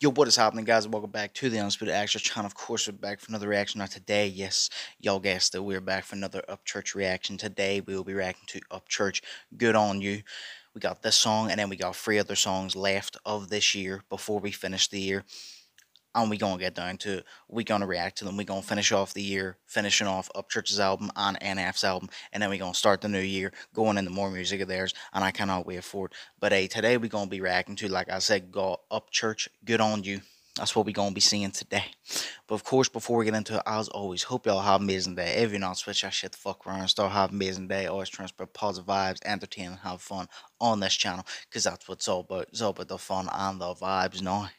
Yo, what is happening, guys? Welcome back to the Undisputed Action channel. Of course, we're back for another reaction. Not today, yes, y'all guessed it. We're back for another Upchurch reaction. Today, we will be reacting to Upchurch. Good on you. We got this song, and then we got three other songs left of this year before we finish the year and we gonna get down to. We gonna react to them. We gonna finish off the year, finishing off Upchurch's album and NF's album, and then we gonna start the new year, going into more music of theirs, and I cannot wait for it. But hey, today we gonna be reacting to, like I said, got Upchurch, good on you. That's what we gonna be seeing today. But of course, before we get into it, as always, hope y'all have amazing day. If you're not, switch that shit the fuck around. Start have amazing day. Always transfer positive vibes, entertain, and have fun on this channel, because that's what's all about. It's all about the fun and the vibes now.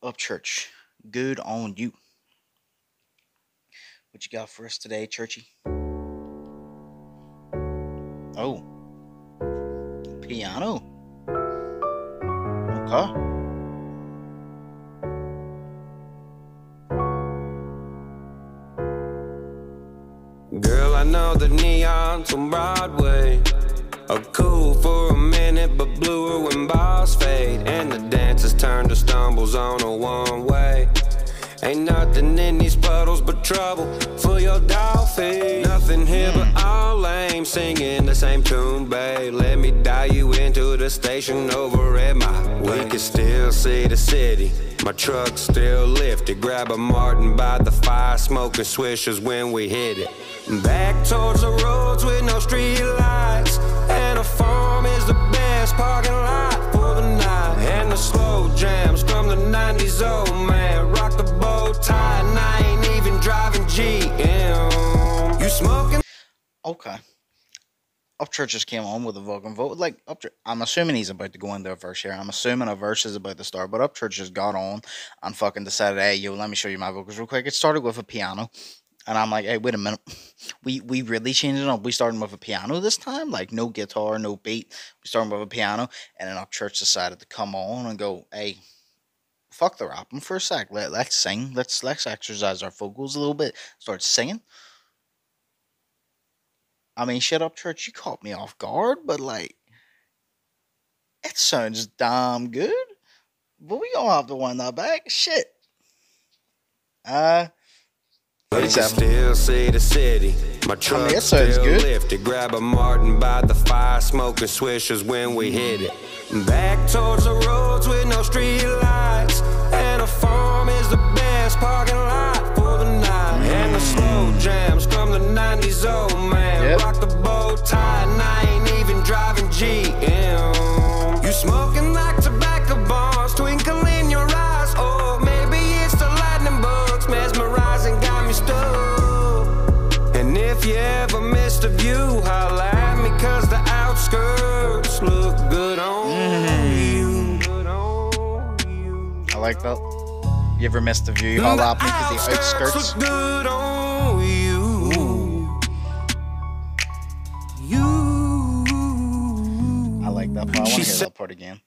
Upchurch. Good on you. What you got for us today, Churchy? Oh. Piano. Okay. Girl, I know the neons on Broadway are cool for a minute, but bluer when bars fade and the dancers turn to stumbles on a one way. Ain't nothing in these puddles but trouble for your dolphin. Nothing here but all lame singing the same tune, babe. Let me dial you into the station over at my. We can still see the city. My truck still lifted. Grab a Martin by the fire, smoking swishers when we hit it. Back towards the roads with no street lights. And a farm is the best parking lot for the night. And the slow jams from the 90s, old man. Okay. Upchurch just came on with a Vulcan vote. Like Upchurch, I'm assuming he's about to go into a verse here. I'm assuming a verse is about to start, but Upchurch just got on and fucking decided, hey, yo, let me show you my vocals real quick. It started with a piano, and I'm like, hey, wait a minute, we we really changed it up. We starting with a piano this time, like no guitar, no beat. We starting with a piano, and then Upchurch decided to come on and go, hey, fuck the rapping for a sec. Let let's sing. Let's let's exercise our vocals a little bit. Start singing. I mean, shut up, church. You caught me off guard, but like, it sounds damn good. But we gonna have to wind that back. Shit. Uh. Still see the city. My truck I mean, still good. lifted. Grab a Martin by the fire, smoking swishers when we hit it. Back towards the roads with no street lights. And a farm is the best parking lot jams from the 90s, oh man. Yep. Rock the bow tie, and I ain't even driving GM. You smoking like tobacco bars, twinkle in your eyes. Oh, maybe it's the lightning bugs mesmerizing, got me stuck. And if you ever missed a view, holla at me, cause the outskirts look good on mm. you. I like that. You ever missed a view, You holla at me, cause the outskirts look good on you. that part. I want to hear that part again.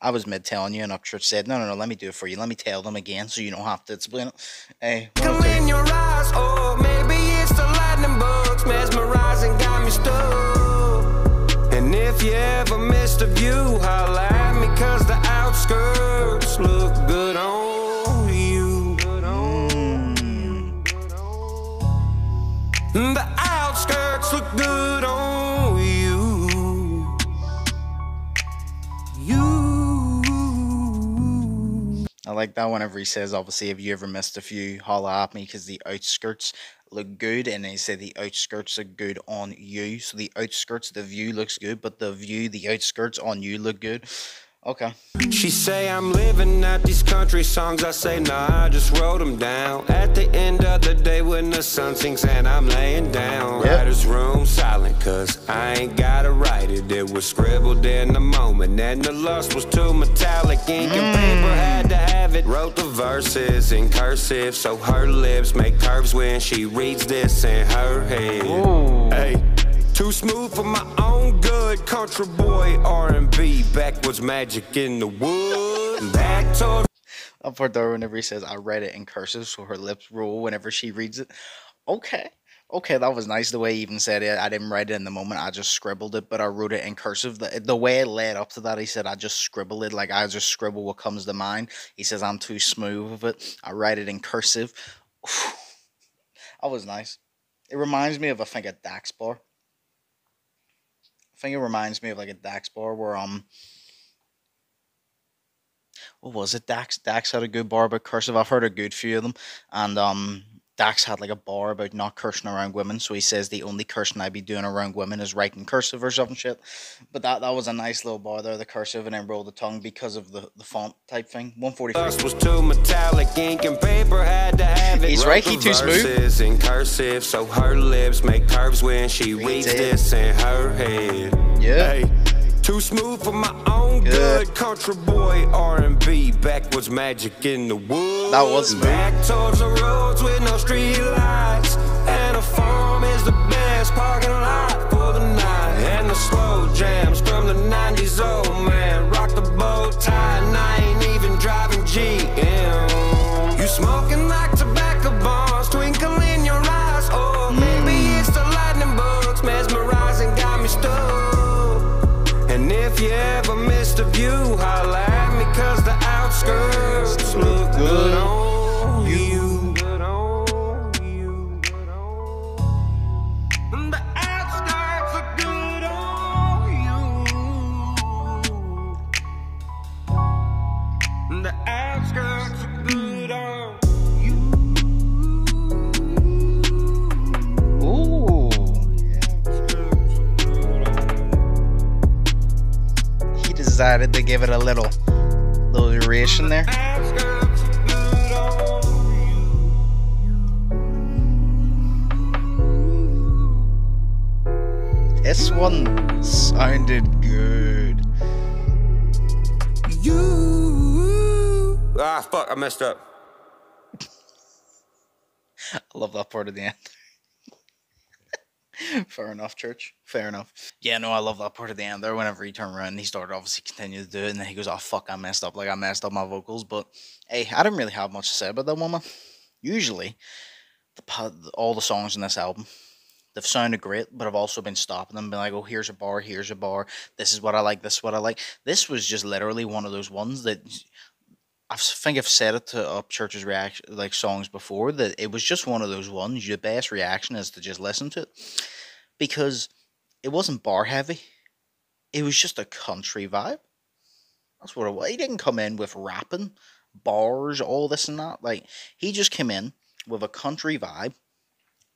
I was mid telling you, and Upchurch said, "No, no, no. Let me do it for you. Let me tell them again, so you don't have to explain it." Hey, come in your eyes, oh, maybe it's the lightning bugs mesmerizing, got me stuck. And if you ever missed a view, holla like that whenever he says, obviously, if you ever missed a few, holla at me because the outskirts look good. And he said the outskirts look good on you. So the outskirts, the view looks good, but the view, the outskirts on you look good. Okay. She say I'm living out these country songs. I say nah, I just wrote them down. At the end of the day when the sun sinks and I'm laying down. Yep. Writer's room silent cause I ain't gotta write it. It was scribbled in the moment and the lust was too metallic. Ink and paper mm. had to have it. Wrote the verses in cursive so her lips make curves when she reads this in her head. Ooh. Hey. Too smooth for my own country boy R&B, backwards magic in the wood. Back to Up for Darwin whenever he says, I read it in cursive, so her lips roll whenever she reads it. Okay. okay, that was nice the way he even said it. I didn't write it in the moment. I just scribbled it, but I wrote it in cursive. The, the way it led up to that, he said, I just scribble it. Like I just scribble what comes to mind. He says, I'm too smooth with it. I write it in cursive. that was nice. It reminds me of, I think, a Dax bar. I think it reminds me of like a Dax bar where, um, what was it? Dax Dax had a good bar about cursive. I've heard a good few of them, and um, Dax had like a bar about not cursing around women, so he says the only cursing I'd be doing around women is writing cursive or something shit. But that that was a nice little bar there, the cursive, and then roll the tongue because of the, the font type thing. One forty three. was too metallic, ink and paper had to have it. He's right, he too smooth. in cursive, so her lips make curves when she reads this in her head. Yeah. Hey. Too smooth for my own good. good. Country boy R&B, backwards magic in the woods. That was smooth. Back towards the roads with no street lights. And a farm is the best parking lot for the night. And the slow jams from the 90s, oh decided to give it a little little duration there. This one sounded good. You ah fuck, I messed up. I love that part of the end. Fair enough, church. Fair enough. Yeah, no, I love that part of the end there. Whenever he turned around, he started obviously continue to do it, and then he goes, "Oh fuck, I messed up. Like I messed up my vocals." But hey, I didn't really have much to say about that woman. Usually, the all the songs in this album, they've sounded great, but I've also been stopping them, being like, "Oh, here's a bar, here's a bar. This is what I like. This is what I like." This was just literally one of those ones that I think I've said it to uh, Upchurch's reaction like songs before that it was just one of those ones. Your best reaction is to just listen to it because it wasn't bar heavy. It was just a country vibe. That's what it was. He didn't come in with rapping, bars, all this and that. Like he just came in with a country vibe,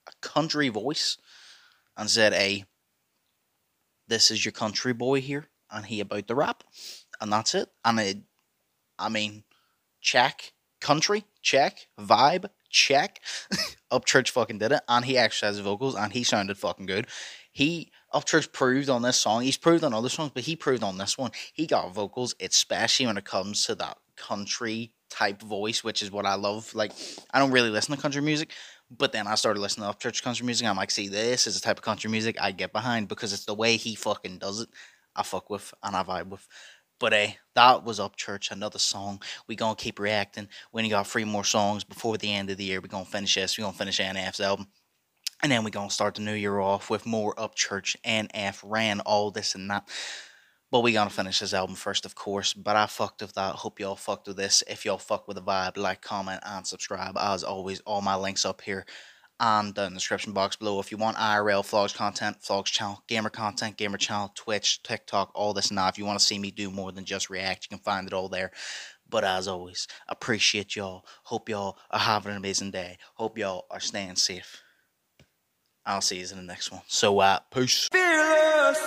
a country voice, and said, "Hey, this is your country boy here, and he about the rap," and that's it. And it, I mean check. Country, check. Vibe, check. Upchurch fucking did it, and he has vocals, and he sounded fucking good. He Upchurch proved on this song. He's proved on other songs, but he proved on this one. He got vocals, especially when it comes to that country type voice, which is what I love. Like I don't really listen to country music, but then I started listening to Upchurch country music. I'm like, see, this is the type of country music I get behind because it's the way he fucking does it. I fuck with and I vibe with. But hey, that was Upchurch, another song. we gonna keep reacting. We only got three more songs before the end of the year. we gonna finish this. we gonna finish NF's album. And then we gonna start the new year off with more Upchurch, NF, Ran, all this and that. But we gonna finish this album first, of course. But I fucked with that. Hope y'all fucked with this. If y'all fuck with the vibe, like, comment, and subscribe. As always, all my links up here and down in the description box below if you want IRL vlogs content, vlogs channel, gamer content, gamer channel, Twitch, TikTok, all this and that. If you want to see me do more than just react, you can find it all there. But as always, appreciate y'all. Hope y'all are having an amazing day. Hope y'all are staying safe. I'll see you in the next one. So, uh, peace. Fearless.